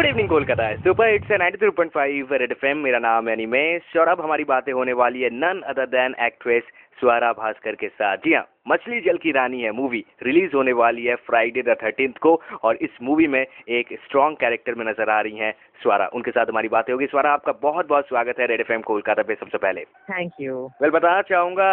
Good evening Kolkata. है super it's ninety three point five red F मेरा नाम है अनिमेश और अब हमारी बातें होने वाली है none other than actress Swara Bhaskar के साथ। जी हाँ। मछली जल की रानी है मूवी रिलीज़ होने वाली है फ्राइडे द थर्टींथ को और इस मूवी में एक स्ट्रॉन्ग कैरेक्टर में नज़र आ रही हैं स्वरा उनके साथ हमारी बातें होगी। स्वरा आपका बहुत बहुत स्वागत है रेड एफ़ कोलकाता पे सबसे पहले। थैंक यू वेल बताना चाहूँगा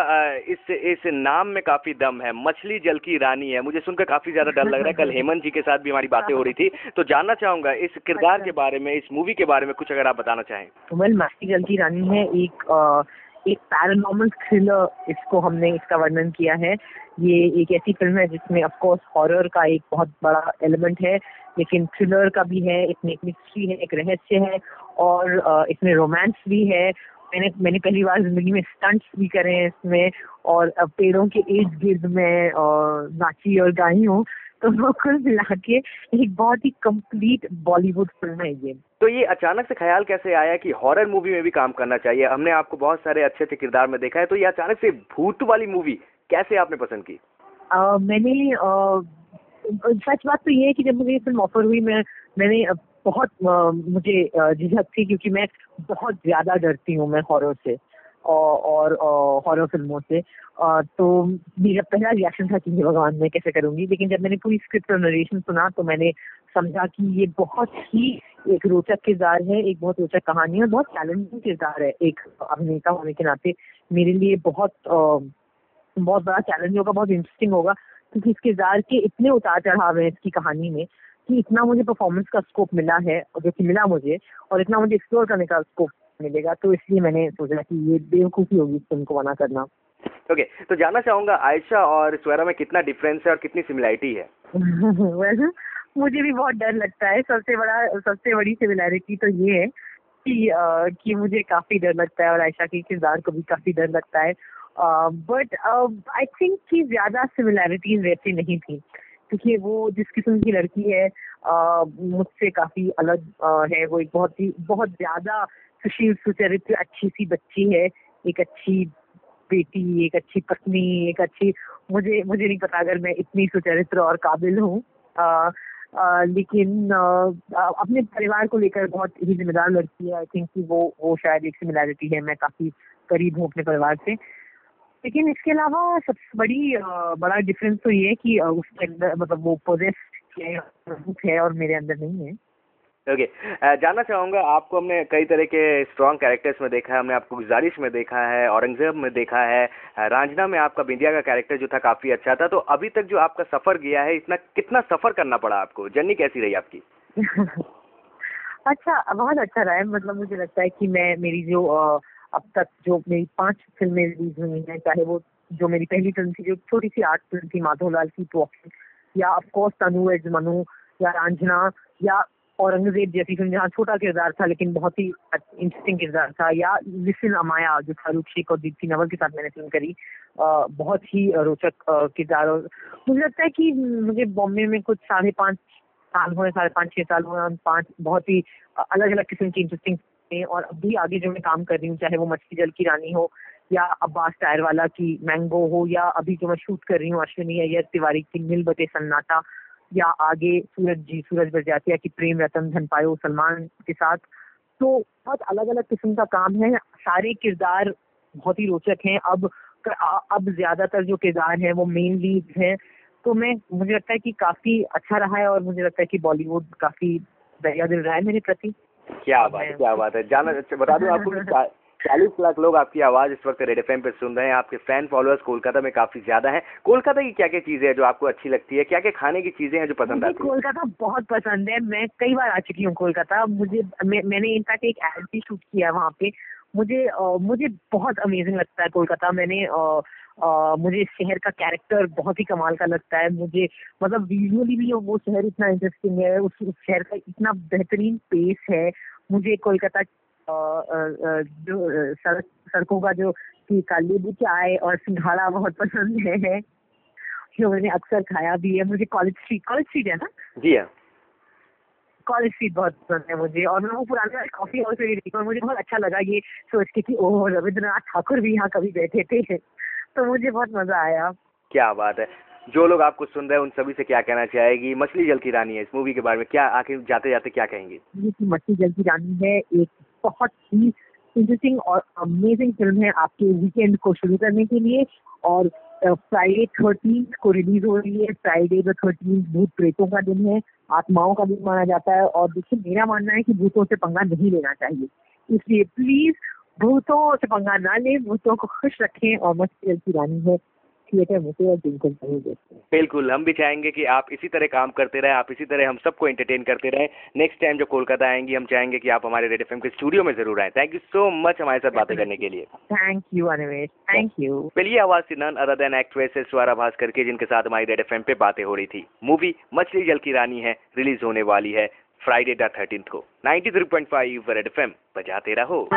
इस इस नाम में काफ़ी दम है। मछली जल की रानी है। मुझे सुनकर काफ़ी ज़्यादा डर लग रहा है। कल हेमंत जी के साथ भी हमारी बातें हो रही थी। तो जानना चाहूँगा इस किरदार के बारे में इस मूवी के बारे में कुछ अगर आप बताना चाहें। वेल मछली जल की रानी है एक एक पैरानॉर्मल थ्रिलर इसको हमने इसका वर्णन किया है। ये एक ऐसी फ़िल्म है जिसमें ऑफ़ कोर्स हॉरर का एक बहुत बड़ा एलिमेंट है, लेकिन थ्रिलर का भी है, इसमें एक मिस्ट्री है, एक रहस्य है और इसमें रोमांस भी है। मैंने मैंने पहली बार ज़िंदगी में स्टंट्स भी करे हैं इसमें और पेड़ों के इर्द गिर्द में नाची और गाई हूँ। तो वो कुल मिला के एक बहुत ही कंप्लीट बॉलीवुड फ़िल्म है ये। तो ये अचानक से ख्याल कैसे आया कि हॉरर मूवी में भी काम करना चाहिए? हमने आपको बहुत सारे अच्छे अच्छे किरदार में देखा है तो ये अचानक से भूत वाली मूवी कैसे आपने पसंद की? आ, मैंने सच बात तो ये है कि जब मुझे ये फ़िल्म ऑफ़र हुई मैं मैंने बहुत मुझे झिझक थी क्योंकि मैं बहुत ज़्यादा डरती हूँ मैं हॉरर से। और हॉरर फ़िल्मों से। तो मेरा पहला रिएक्शन था कि ये भगवान, मैं कैसे करूँगी? लेकिन जब मैंने पूरी स्क्रिप्ट और नरेशन सुना तो मैंने समझा कि ये बहुत ही एक रोचक किरदार है, एक बहुत रोचक कहानी है बहुत चैलेंजिंग किरदार है एक अभिनेता होने के नाते। मेरे लिए बहुत बहुत बड़ा चैलेंज होगा, बहुत इंटरेस्टिंग होगा, क्योंकि इस किरदार के इतने उतार चढ़ाव है इसकी कहानी में कि इतना मुझे परफॉर्मेंस का स्कोप मिला है, जो कि मिला मुझे, और इतना मुझे एक्सप्लोर करने का स्कोप मिलेगा। तो इसलिए मैंने सोचा कि ये बेवकूफ़ी होगी फ़िल्म को बना करना। ओके okay, तो जानना चाहूँगा आयशा और स्वरा में कितना डिफरेंस है और कितनी सिमिलैरिटी है? वैसे मुझे भी बहुत डर लगता है। सबसे बड़ा सबसे बड़ी सिमिलैरिटी तो ये है कि आ, कि मुझे काफ़ी डर लगता है और आयशा के किरदार को भी काफ़ी डर लगता है। बट आई थिंक कि ज़्यादा सिमिलैरिटीज वैसे नहीं थी। क्योंकि वो जिस किस्म की लड़की है मुझसे काफ़ी अलग आ, है। वो एक बहुत ही बहुत ज़्यादा सुशील सुचरित्र अच्छी सी बच्ची है एक अच्छी बेटी एक अच्छी पत्नी एक अच्छी मुझे मुझे नहीं पता अगर मैं इतनी सुचरित्र और काबिल हूँ। लेकिन आ, अपने परिवार को लेकर बहुत ही जिम्मेदार लड़की है। आई थिंक कि वो वो शायद एक सिमिलैरिटी है। मैं काफ़ी करीब हूँ अपने परिवार से। लेकिन इसके अलावा सबसे बड़ी आ, बड़ा डिफरेंस तो ये है कि उसके अंदर मतलब वो पोजेस है और मेरे अंदर नहीं है। Okay okay. जानना चाहूँगा, आपको हमने कई तरह के स्ट्रॉन्ग कैरेक्टर्स में देखा है, हमने आपको गुजारिश में देखा है, औरंगज़ेब में देखा है रांझना में आपका बिंदिया का कैरेक्टर जो था काफ़ी अच्छा था। तो अभी तक जो आपका सफ़र गया है, इतना कितना सफ़र करना पड़ा आपको? जर्नी कैसी रही आपकी? अच्छा बहुत अच्छा रहा है। मतलब मुझे लगता है कि मैं, मेरी जो अब तक जो मेरी पाँच फ़िल्में रिलीज़ हुई हैं, चाहे वो जो मेरी पहली फ़िल्म थी, जो छोटी सी आर्ट फ़िल्म थी माधोलाल की टॉकिंग या ऑफकोर्स तनु एज मनु या रांझना, या औरंगज़ेब जैसी फ़िल्म जहाँ छोटा किरदार था लेकिन बहुत ही इंटरेस्टिंग किरदार था या लिसन अमाया जो फारूक शेख और दीप्ति नवल के साथ मैंने फ़िल्म करी आ, बहुत ही रोचक किरदार और मुझे लगता है कि मुझे बॉम्बे में कुछ साढ़े पाँच साल हुए साढ़े पाँच छः साल हुए पाँच बहुत ही अलग अलग किस्म की इंटरेस्टिंग और अभी आगे जो मैं काम कर रही हूँ चाहे वो मछली जल की रानी हो या अब्बास टायर वाला की मैंगो हो या अभी जो मैं शूट कर रही हूँ अश्विनी अय्यर तिवारी की मिल बटे सन्नाटा या आगे सूरज जी सूरज बरजातिया की प्रेम रतन धन पायो सलमान के साथ। तो बहुत अलग अलग किस्म का काम है। सारे किरदार बहुत ही रोचक हैं। अब अब ज़्यादातर जो किरदार हैं वो मेन लीड हैं। तो मैं मुझे लगता है कि काफ़ी अच्छा रहा है और मुझे लगता है कि बॉलीवुड काफ़ी दरिया दिल रहा है मेरे प्रति। क्या बात है क्या बात है। जाना बता दूँ आपको चालीस लाख लोग आपकी आवाज़ इस वक्त रेड एफ़ पे सुन रहे हैं। आपके फ़ैन फॉलोअर्स कोलकाता में काफ़ी ज़्यादा हैं। कोलकाता की क्या क्या चीज़ें हैं जो आपको अच्छी लगती है? क्या क्या खाने की चीज़ें हैं जो पसंद आती है? कोलकाता बहुत पसंद है। मैं कई बार आ चुकी हूँ कोलकाता। मुझे मैं, मैंने इनफैक्ट एक एड भी शूट किया वहाँ पे। मुझे आ, मुझे बहुत अमेजिंग लगता है कोलकाता। मैंने आ, आ, मुझे इस शहर का कैरेक्टर बहुत ही कमाल का लगता है। मुझे मतलब विजुअली भी वो शहर इतना इंटरेस्टिंग है। उस, उस शहर का इतना बेहतरीन पेस है। मुझे कोलकाता जो सड़क सड़कों का जो की काली भी चाय और सिंघाड़ा बहुत पसंद है जो मैंने अक्सर खाया भी है मुझे कॉलेज स्ट्रीट कॉलेज स्ट्रीट है ना? जी हाँ। कॉलेज स्ट्रीट बहुत पसंद है मुझे और मैं वो पुराने वाले कॉफ़ी हाउस में भी और मुझे बहुत अच्छा लगा ये सोच के कि ओह रविंद्रनाथ ठाकुर भी यहाँ कभी बैठे थे। तो मुझे बहुत मज़ा आया। क्या बात है। जो लोग आपको सुन रहे हैं उन सभी से क्या कहना चाहेगी? मछली जल की रानी है इस मूवी के बारे में क्या आखिर जाते जाते क्या कहेंगे? मछली जल की रानी है एक बहुत ही इंटरेस्टिंग और अमेजिंग फ़िल्म है आपके वीकेंड को शुरू करने के लिए और फ्राइडे थर्टीन को रिलीज़ हो रही है। फ्राइडे द थर्टीन भूत प्रेतों का दिन है। आत्माओं का दिन माना जाता है और देखिए मेरा मानना है कि भूतों से पंगा नहीं लेना चाहिए। इसलिए प्लीज़ भूतों से पंगा ना लें, भूतों को खुश रखें और मस्ती की रानी है। थिएटर में से और बिल्कुल ज़रूर देखें बिल्कुल हम भी चाहेंगे कि आप इसी तरह काम करते रहे आप इसी तरह हम सबको एंटरटेन करते रहे। नेक्स्ट टाइम जो कोलकाता आएँगी हम चाहेंगे कि आप हमारे रेड एफ़ के स्टूडियो में ज़रूर आए। थैंक यू सो मच हमारे साथ बातें करने के लिए। Thank you Animesh thank you पहली आवाज़ थी none other than actress Swara Bhaskar के जिनके साथ हमारी रेड एफ़ पे बातें हो रही थी। मूवी मछली जल की रानी है रिलीज़ होने वाली है फ्राइडे द थर्टीन को। 93.5 रेड एफ़ बजाते रहो।